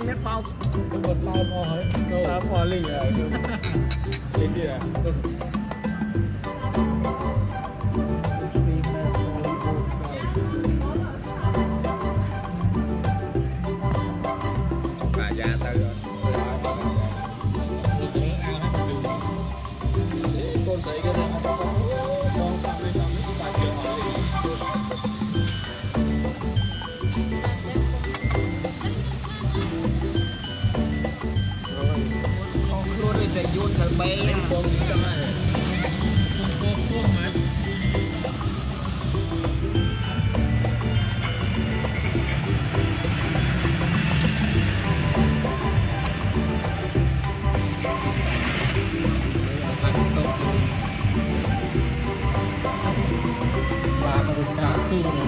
没泡，就泡毛哎，泡毛灵哎，就这个哎。o Thank you.